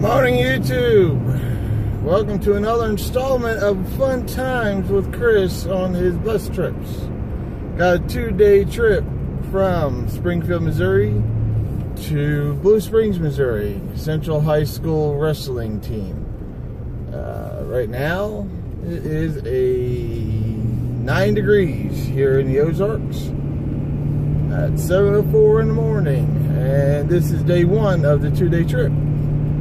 Morning YouTube! Welcome to another installment of Fun Times with Chris on his bus trips. Got a two-day trip from Springfield, Missouri to Blue Springs, Missouri, Central High School wrestling team. Uh, right now, it is a 9 degrees here in the Ozarks at seven 7.04 in the morning. And this is day one of the two-day trip.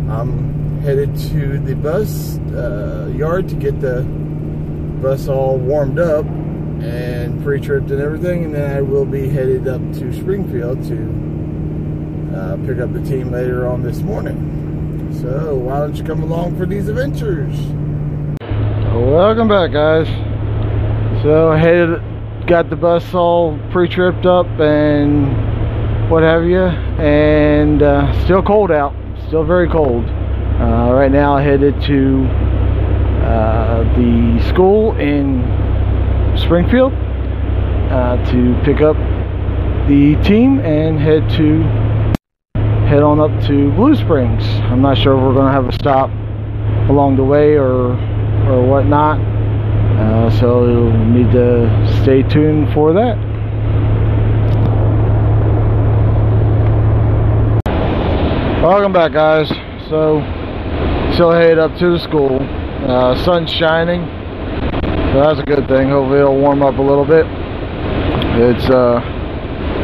I'm headed to the bus uh, yard to get the bus all warmed up and pre-tripped and everything. And then I will be headed up to Springfield to uh, pick up the team later on this morning. So why don't you come along for these adventures? Welcome back guys. So I headed, got the bus all pre-tripped up and what have you and uh, still cold out still very cold. Uh, right now headed to uh, the school in Springfield uh, to pick up the team and head to head on up to Blue Springs. I'm not sure if we're going to have a stop along the way or or whatnot. Uh, so you'll need to stay tuned for that. Welcome back guys. So still headed up to the school. Uh, sun's shining. So that's a good thing. Hopefully it'll warm up a little bit. It's uh,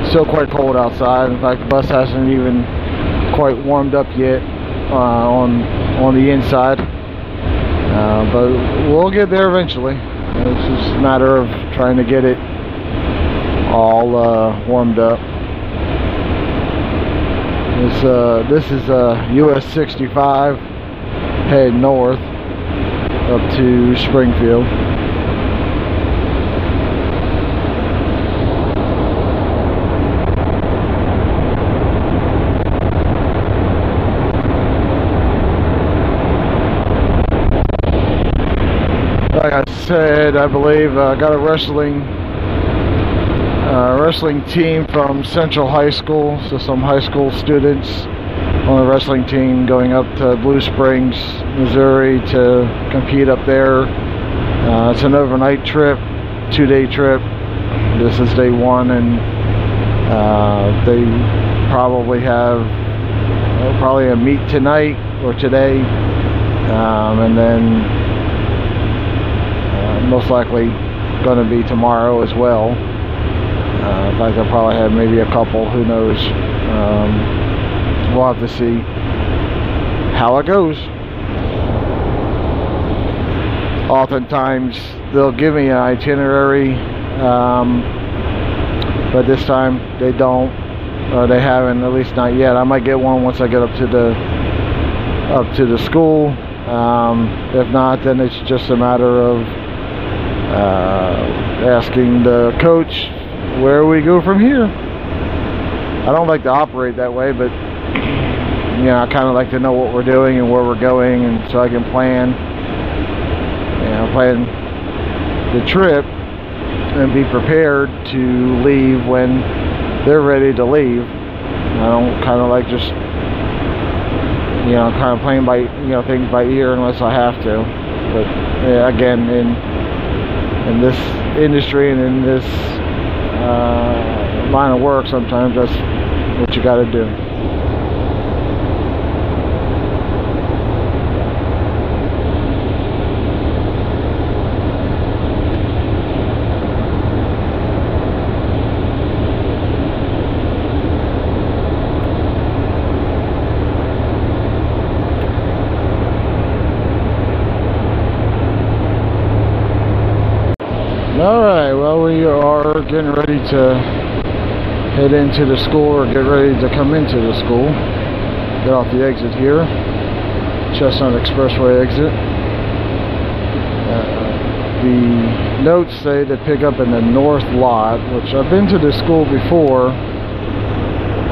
still quite cold outside. In fact the bus hasn't even quite warmed up yet uh, on on the inside. Uh, but we'll get there eventually. It's just a matter of trying to get it all uh, warmed up. This uh, this is uh, US 65 head north up to Springfield. Like I said, I believe I uh, got a wrestling wrestling team from Central High School, so some high school students on the wrestling team going up to Blue Springs, Missouri to compete up there. Uh, it's an overnight trip, two-day trip. This is day one, and uh, they probably have uh, probably a meet tonight or today, um, and then uh, most likely going to be tomorrow as well. Uh, in fact, I probably have maybe a couple. Who knows? Um, we'll have to see how it goes. Oftentimes, they'll give me an itinerary, um, but this time they don't, or they haven't. At least not yet. I might get one once I get up to the up to the school. Um, if not, then it's just a matter of uh, asking the coach where we go from here. I don't like to operate that way, but you know, I kind of like to know what we're doing and where we're going, and so I can plan, you know, plan the trip and be prepared to leave when they're ready to leave. I don't kind of like just, you know, kind of playing by, you know, things by ear unless I have to. But yeah, again, in in this industry and in this uh, line of work, sometimes that's what you got to do. Alright, well we are getting ready to head into the school or get ready to come into the school. Get off the exit here. Chestnut Expressway exit. Uh, the notes say to pick up in the north lot, which I've been to this school before.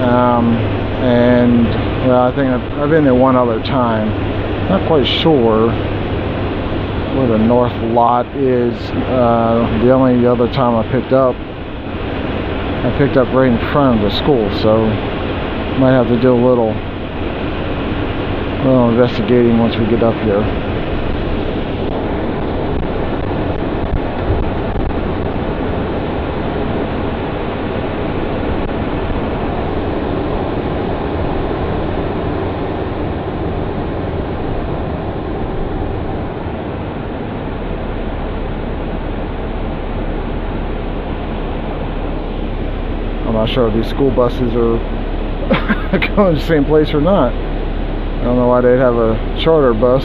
Um, and well, I think I've, I've been there one other time. Not quite sure where the north lot is. Uh, the only other time I picked up, I picked up right in front of the school, so might have to do a little well, investigating once we get up here. not sure these school buses are going to the same place or not. I don't know why they'd have a charter bus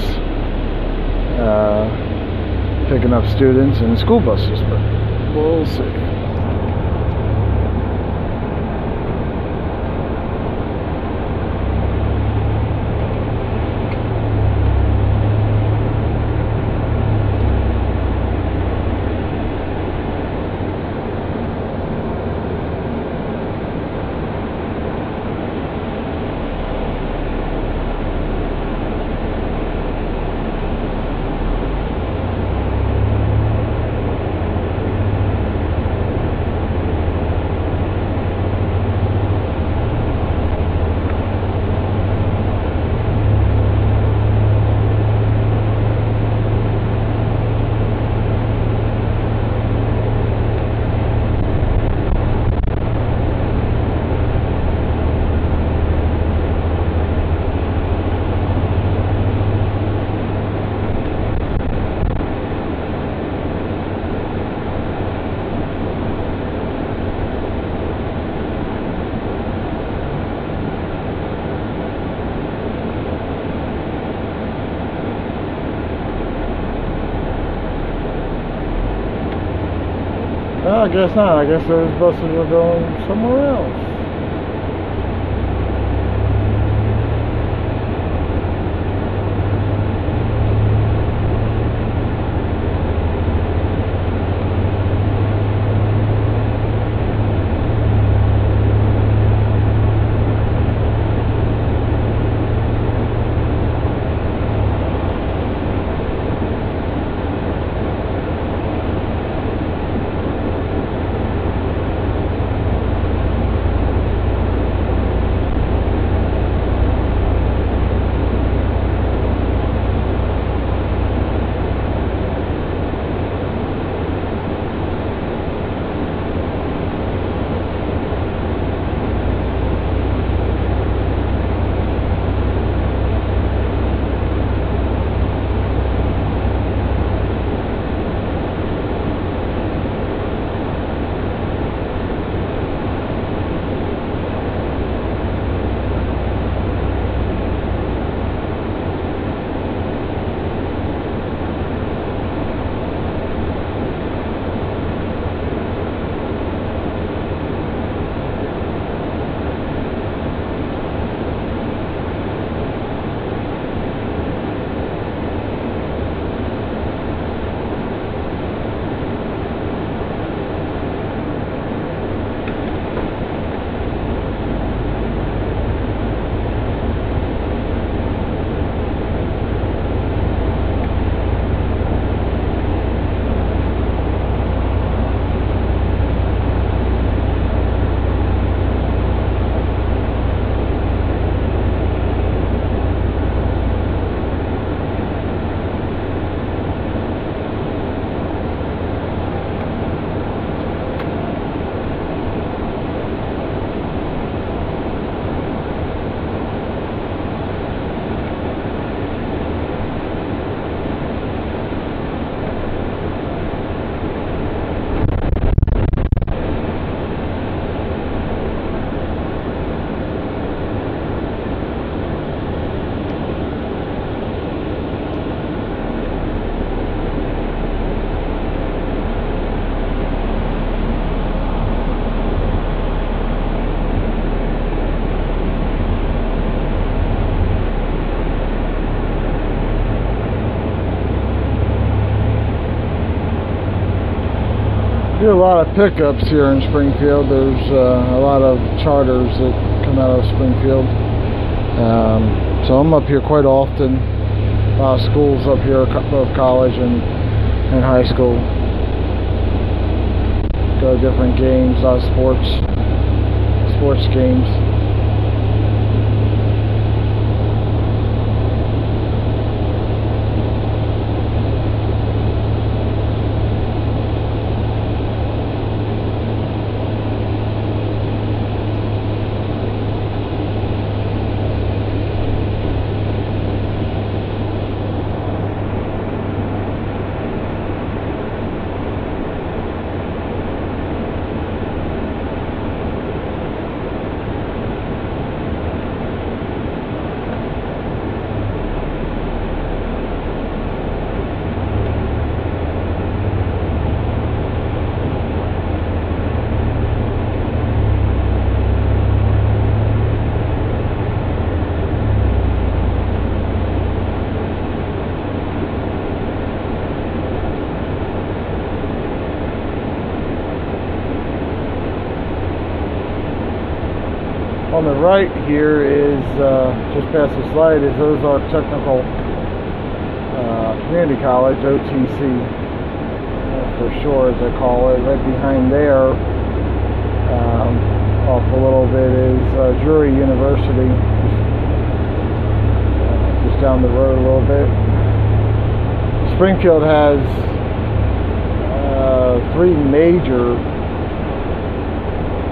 uh, picking up students and school buses, but we'll see. I guess not. I guess those buses are going somewhere else. Do a lot of pickups here in Springfield. There's uh, a lot of charters that come out of Springfield. Um, so I'm up here quite often. A lot of schools up here, both college and, and high school. Go to different games, a lot of sports, sports games. On the right here is, uh, the slide, is Ozark Technical uh, Community College, OTC, uh, for sure as they call it. Right behind there, um, off a little bit, is uh, Drury University, just, just down the road a little bit. Springfield has uh, three major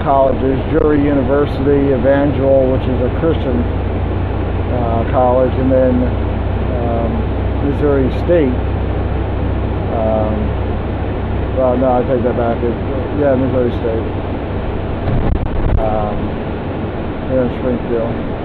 colleges Drury University, Evangel, which is a Christian uh, college, and then um, Missouri State. Um, well, no, I take that back. It, yeah, Missouri State. Um, here in Springfield.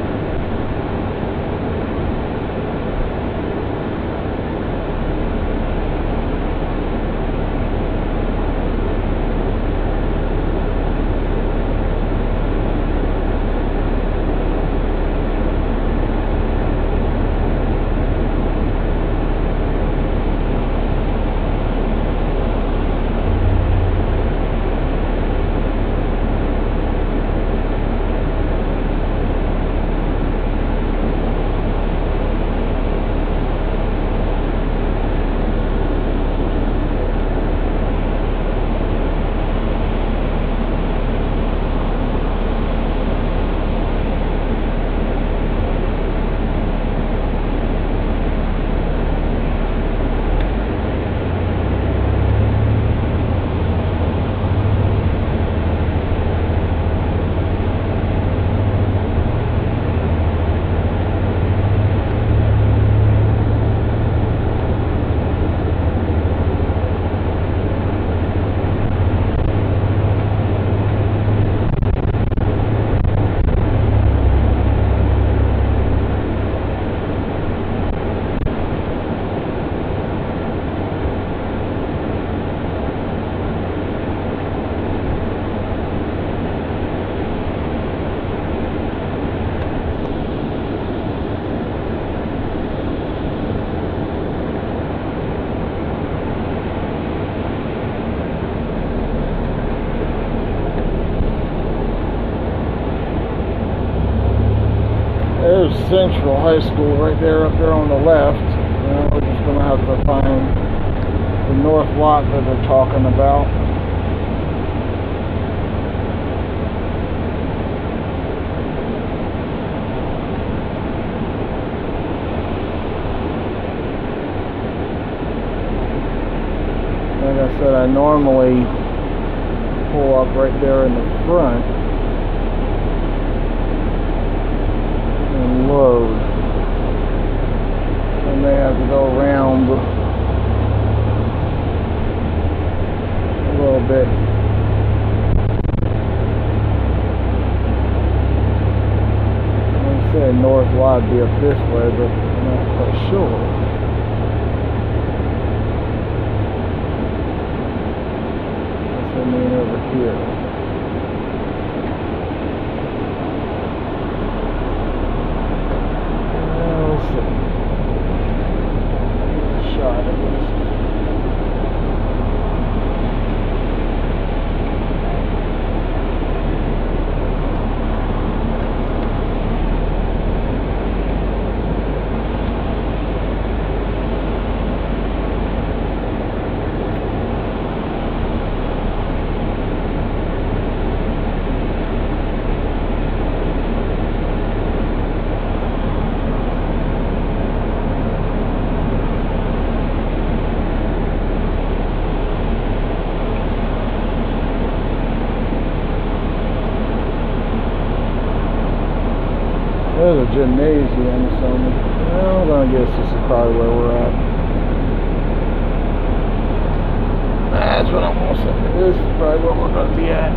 There up there on the left. You we're just going to have to find the north lot that they're talking about. Like I said, I normally pull up right there in the front. load. I may have to go around a little bit. I say north wide be up this way, but I'm not quite sure. What's I mean over here? There's a gymnasium, so well, I guess this is probably where we're at. That's what I'm gonna say. This is probably where we're gonna be at.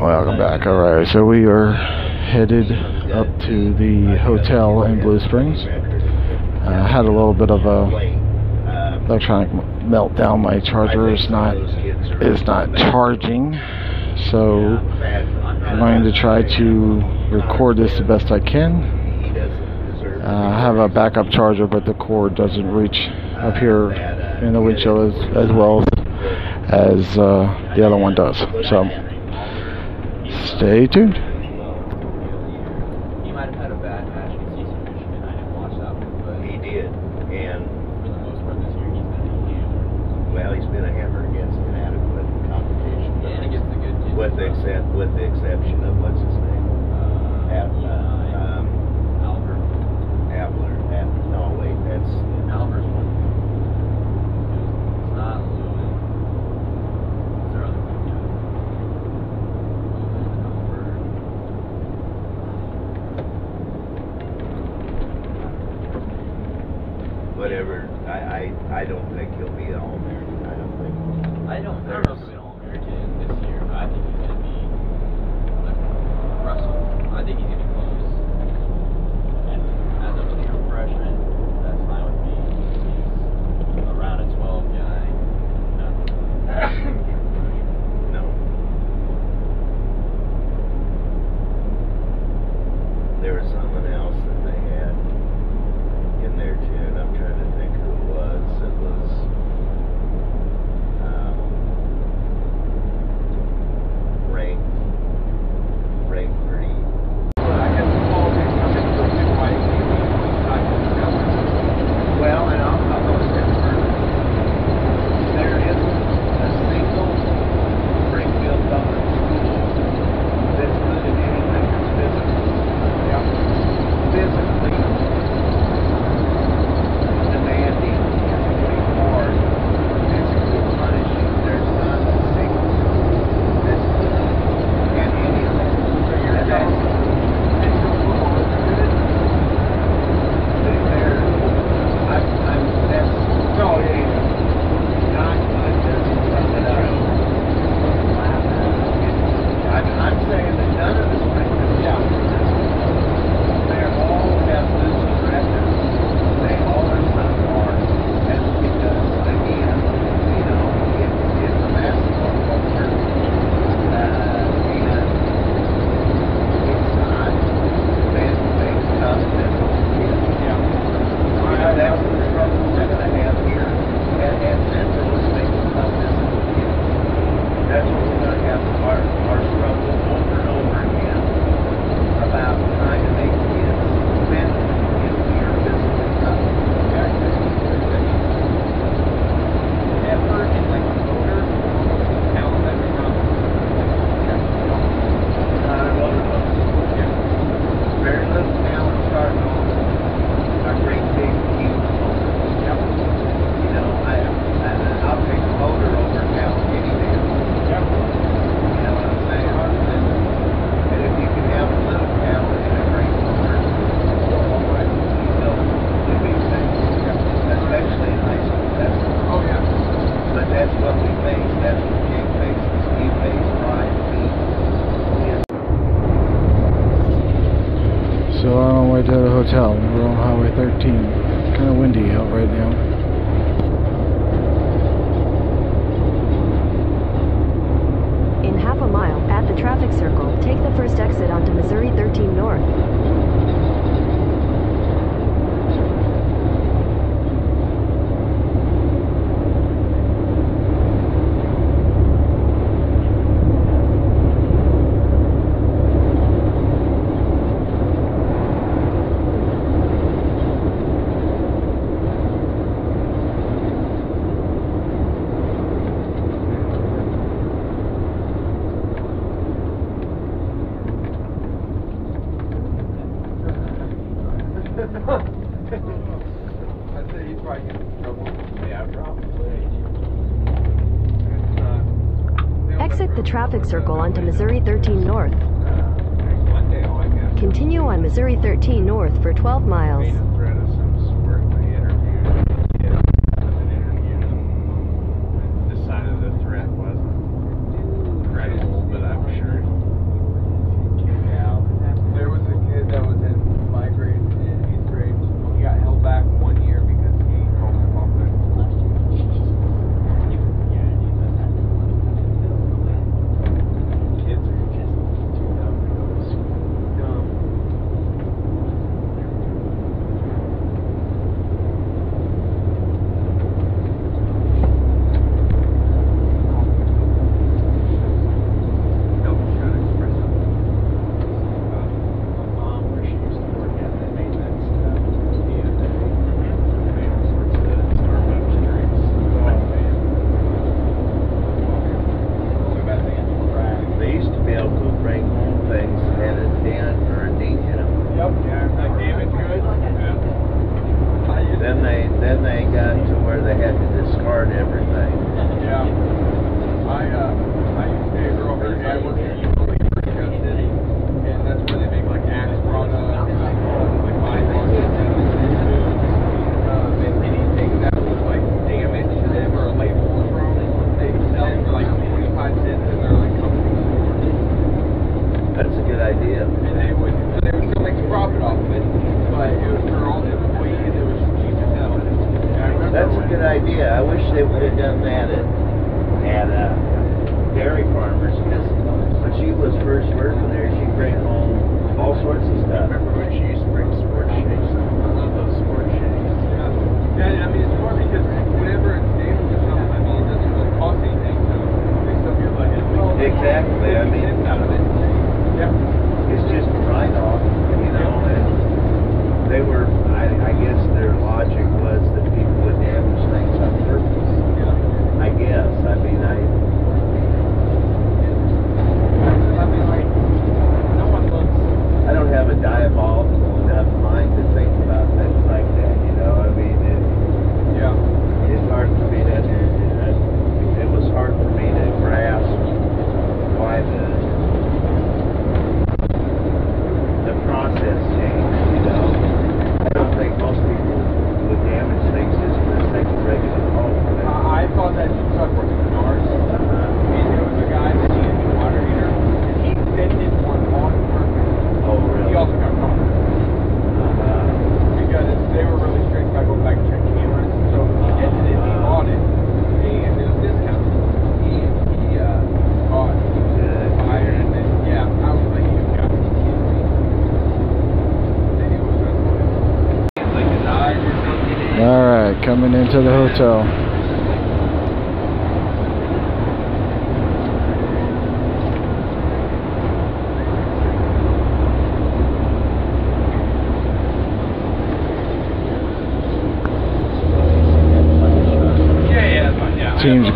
Welcome back. All right, so we are headed up to the hotel in Blue Springs. Uh, had a little bit of a electronic meltdown. My charger is not is not charging. So I'm going to try to record this the best I can. Uh, I have a backup charger, but the cord doesn't reach up here in the windshield as, as well as uh, the other one does. So stay tuned. Traffic circle onto Missouri 13 North. Continue on Missouri 13 North for 12 miles.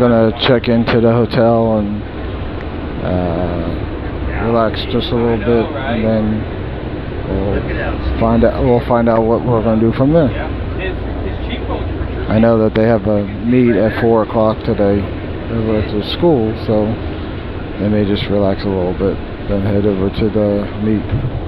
gonna check into the hotel and uh, relax just a little bit, and then we'll find out. We'll find out what we're gonna do from there. I know that they have a meet at four o'clock today over at the school, so they may just relax a little bit, then head over to the meet.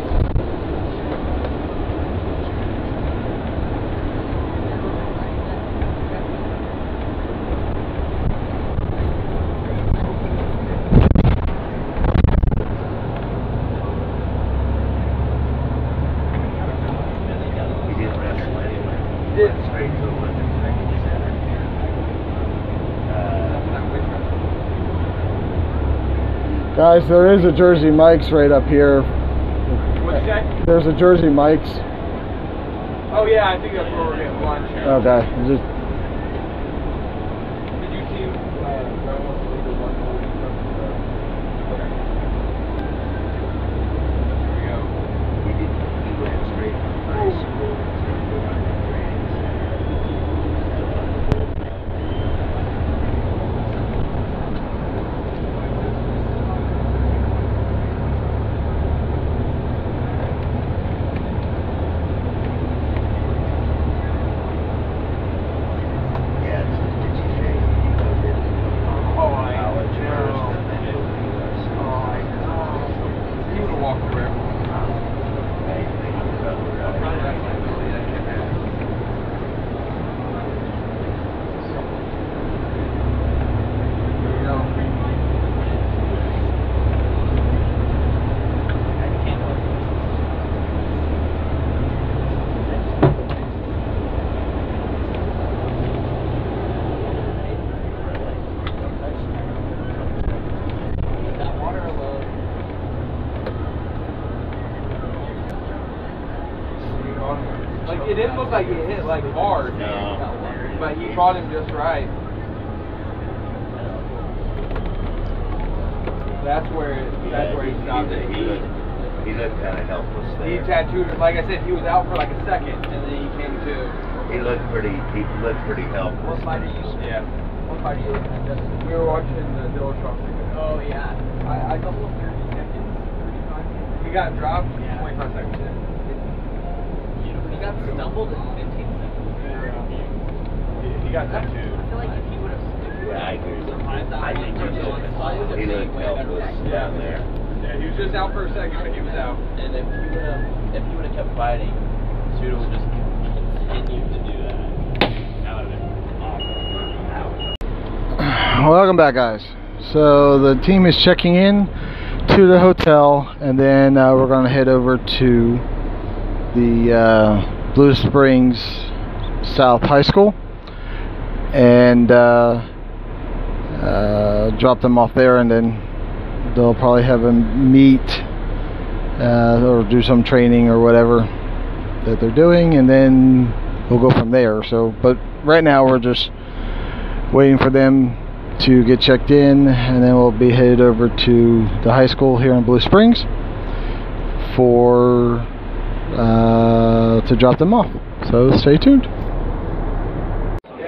There is a Jersey Mike's right up here. What's that? There's a Jersey Mike's. Oh yeah, I think that's where we're getting lunch. Okay, just like hard. No. But he caught him just right. That's where that's yeah, where he stopped it. He, he looked kind of helpless there. He tattooed. Like I said, he was out for like a second, and then he came to. He looked pretty. He looked pretty helpless. What fight are you? Yeah. What fight are you looking? We were watching the Dillashaw. Oh yeah. I I double thirty seconds. He got dropped. Yeah. Twenty five seconds. In. He got stumbled got that too. I feel like if he would have, I think he he down there. Yeah, he was just out for a second, but he was out. And if he would have, if he would have kept fighting, would just continue to do that. Welcome back, guys. So the team is checking in to the hotel, and then uh, we're going to head over to the uh, Blue Springs South High School and uh, uh, drop them off there, and then they'll probably have a meet uh, or do some training or whatever that they're doing, and then we'll go from there. So, but right now we're just waiting for them to get checked in, and then we'll be headed over to the high school here in Blue Springs for uh, to drop them off. So stay tuned.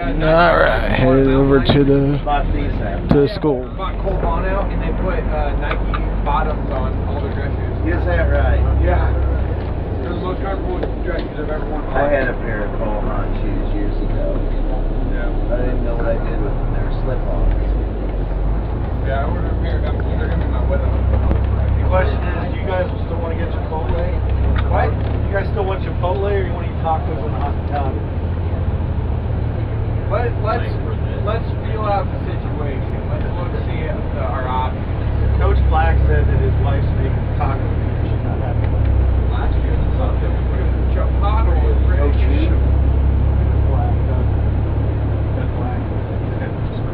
Yeah, All right, headed over to the Bought these out. to the school. Bought Cole out, and they put uh, Nike bottoms on all the dress shoes. Is that right? Yeah. They're the most comfortable dress I've ever worn. I had a pair of Cole Haan shoes years ago. Yeah. I didn't know what I did with them. They were slip-ons. Yeah, I ordered a pair. I'm, they're gonna be my weather. The question is, do you guys still want to get Chipotle? What? You guys still want Chipotle, or you want to eat tacos in the hospitality? Let, let's let's feel out the situation. Let's look see at the, our options. Coach Black said that his wife's making tacos. and She's not happy. Last year, the something. Chipotle was No pretty cheap. Black, uh, that Black. that just.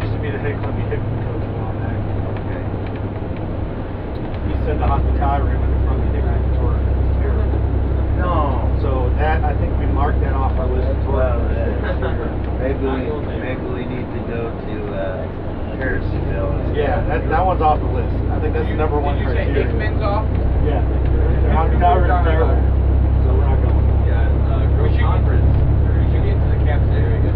Used to be the head Columbia Hickman coach a while back. Okay. He said the hospitality room in the Columbia Hickman tournament was terrible. No. So that, I think we marked that off our list of Well, uh, maybe we maybe we need to go to uh, Harrisonville. Yeah, that, that one's off the list. I think that's the number one Did you say criteria. Hickman's off? Yeah. The hospitality room's terrible. So we're not going. Yeah, uh, We girls should, get, conference. we should get to the cafeteria.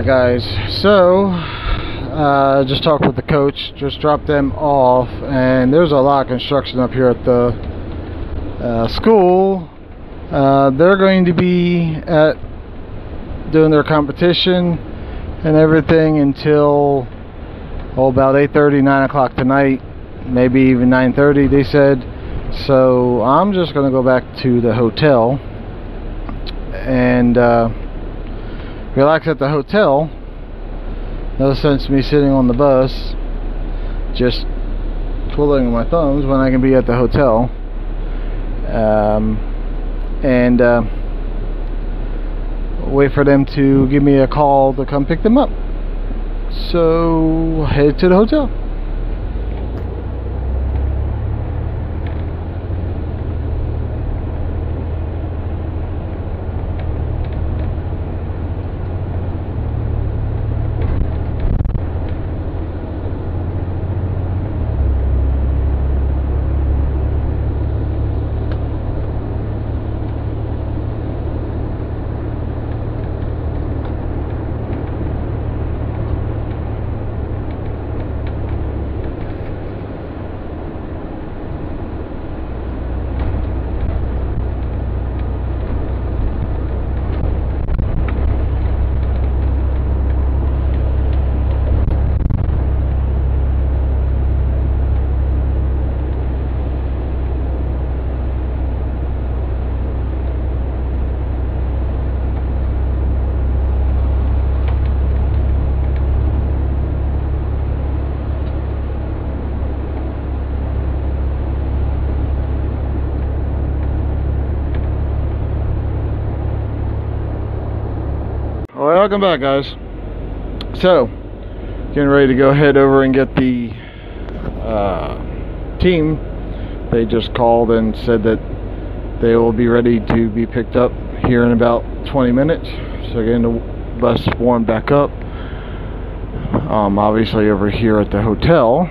Right, guys. So, uh, just talked with the coach, just dropped them off, and there's a lot of construction up here at the uh, school. Uh, they're going to be at doing their competition and everything until oh, about 8:30, 9 o'clock tonight, maybe even 9:30. They said. So I'm just gonna go back to the hotel and. Relax at the hotel. No sense me sitting on the bus, just twiddling my thumbs when I can be at the hotel. Um, and uh, wait for them to give me a call to come pick them up. So head to the hotel. Well, welcome back, guys. So, getting ready to go head over and get the uh, team. They just called and said that they will be ready to be picked up here in about 20 minutes. So, getting the bus warmed back up. Um, obviously, over here at the hotel,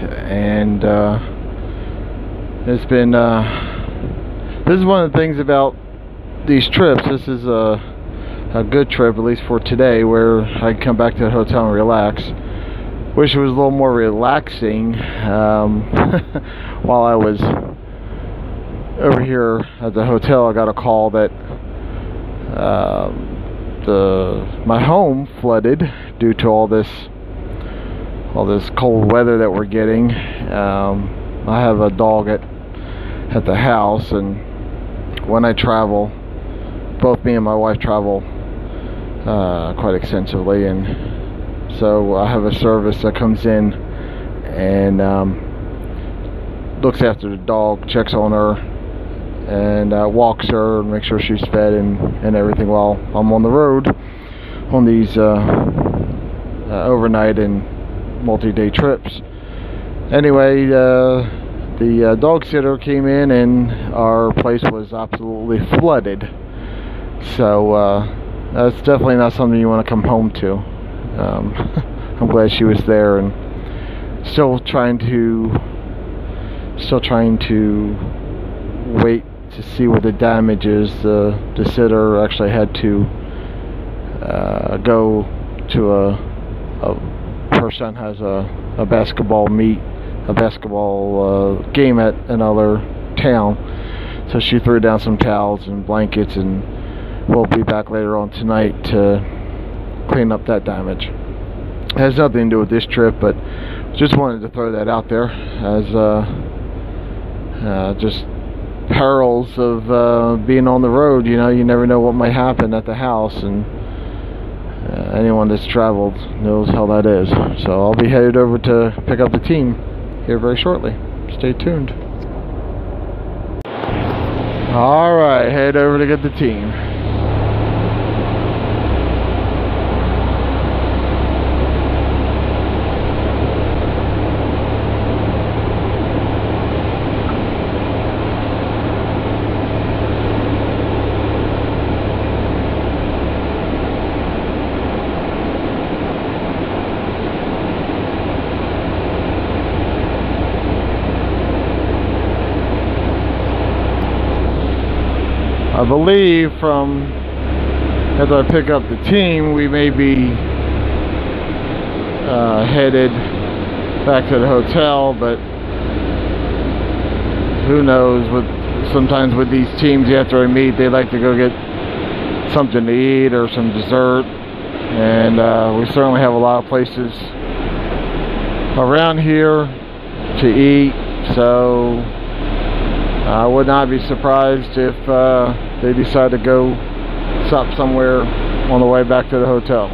and uh, it's been. Uh, this is one of the things about these trips. This is a a good trip, at least for today, where I can come back to the hotel and relax. Wish it was a little more relaxing um, while I was over here at the hotel. I got a call that um, the my home flooded due to all this all this cold weather that we're getting. Um, I have a dog at at the house, and when I travel, both me and my wife travel uh, quite extensively, and so I have a service that comes in and um, looks after the dog, checks on her, and uh, walks her, and makes sure she's fed and, and everything while I'm on the road on these uh, uh, overnight and multi-day trips. Anyway, uh, the uh, dog sitter came in, and our place was absolutely flooded. So that's definitely not something you want to come home to. um, I'm glad she was there and still trying to still trying to wait to see what the damage is. The the sitter actually had to uh, go to a, a her son has a, a basketball meet, a basketball uh, game at another town. So she threw down some towels and blankets, and we'll be back later on tonight to clean up that damage. It has nothing to do with this trip, but just wanted to throw that out there as uh, uh, just perils of uh, being on the road. You know, you never know what might happen at the house, and uh, anyone that's traveled knows how that is. So I'll be headed over to pick up the team here very shortly. Stay tuned. All right, head over to get the team. I believe from as I pick up the team, we may be uh, headed back to the hotel, but who knows? With sometimes with these teams, after they meet, they like to go get something to eat or some dessert, and uh, we certainly have a lot of places around here to eat. So I would not be surprised if uh, they decide to go stop somewhere on the way back to the hotel.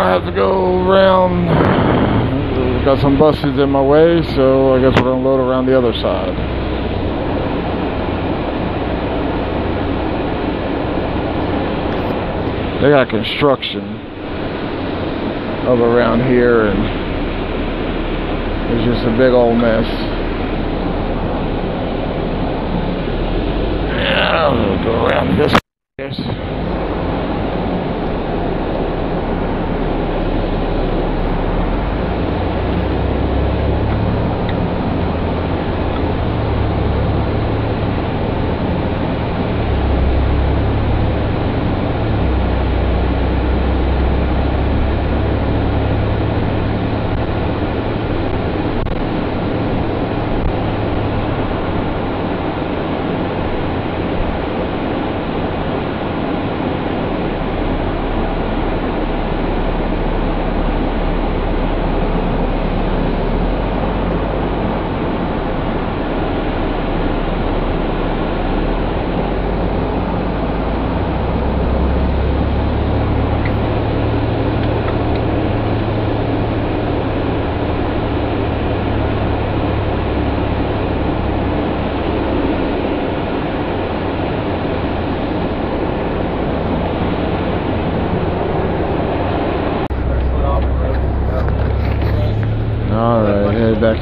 I have to go around. Got some buses in my way, so I guess we're gonna load around the other side. They got construction up around here, and it's just a big old mess. Yeah, I'll go around this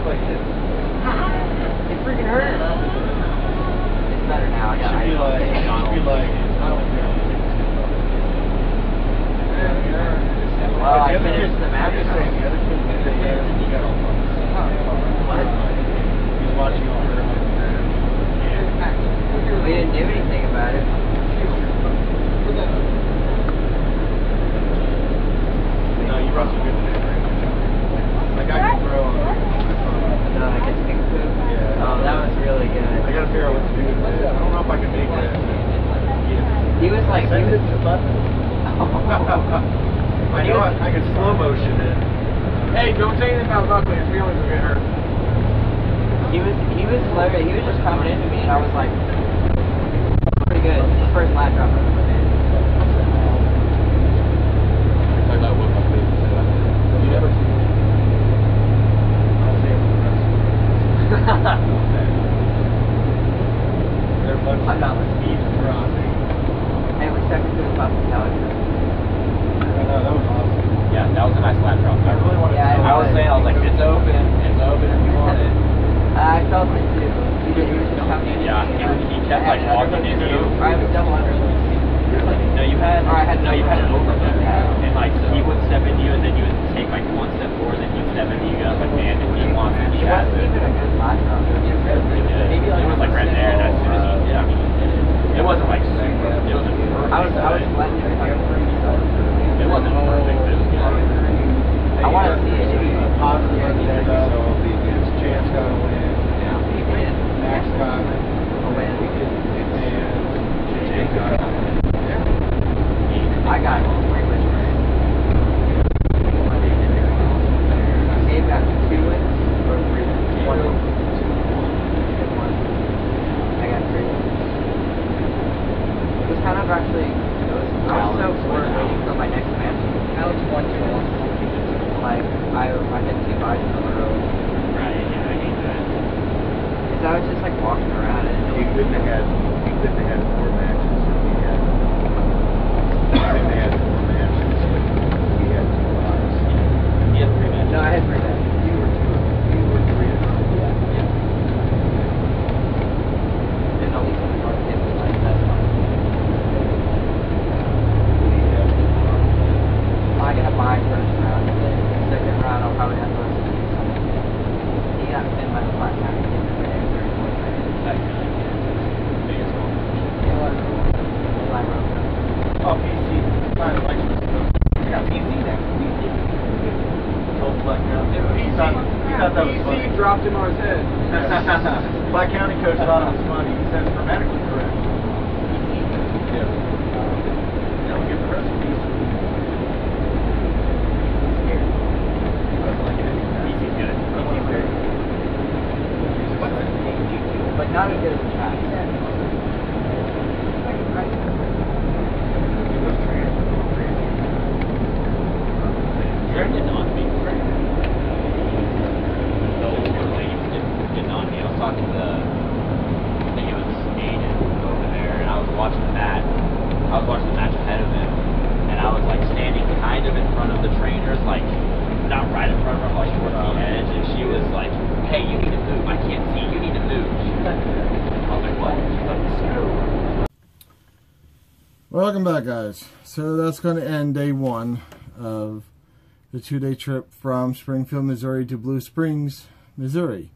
look like this. It freaking hurt. It's better now. I should be like, should be like, I don't know. Well, I finished the match. The other kid's. What? Watching. We didn't do anything about it. No, you brought some good news. Like I can throw. No, I can take food. Yeah. Oh, that was really good. I gotta figure out what to do with it. I don't know if I can make it. He was like, he was. Oh. I know I, I can slow motion it. Hey, don't say anything about Buckley. His feelings will get hurt. He was, he was literally, he was just coming into me, and I was like, pretty good. First lap drop. how, how, not as good as the track. Trent did not beat Trent. The older lady did, did not beat. I was talking to the, I think it was Aiden over there, and I was watching the match. I was watching the match ahead of him, and I was like standing kind of in front of the trainers, like not right in front of her, like towards the edge, and she was like, "Hey, you need to move. I can't see. You need to move." I was like, "What?" She's like, "Screw." Welcome back, guys. So that's going to end day one of the two-day trip from Springfield, Missouri to Blue Springs, Missouri.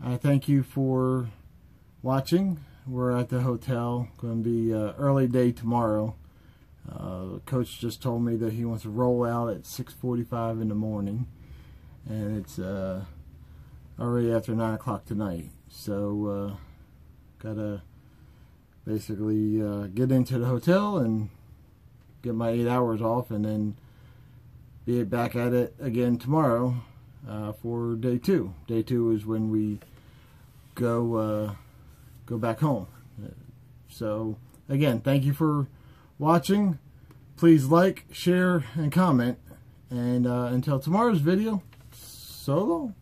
I thank you for watching. We're at the hotel. Going to be uh, early day tomorrow. Uh, coach just told me that he wants to roll out at 6:45 in the morning, and it's uh, already after nine o'clock tonight. So uh, gotta basically uh, get into the hotel and get my eight hours off, and then be back at it again tomorrow uh, for day two. Day two is when we go uh, go back home. So again, thank you for watching. Please like, share, and comment. And uh, until tomorrow's video, so long.